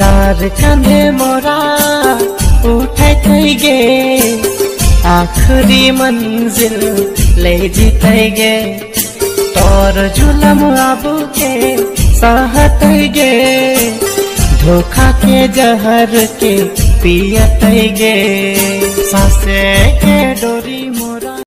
चार कांधे मोरा उठे थै गे। आखरी मंजिल ले जीत गे। तोर जुलम आबू के सहत गे। धोखा के जहर के पियत गे। सासे के डोरी